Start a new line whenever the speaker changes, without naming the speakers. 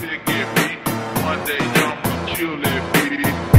to give me. One day I'ma kill it, beat.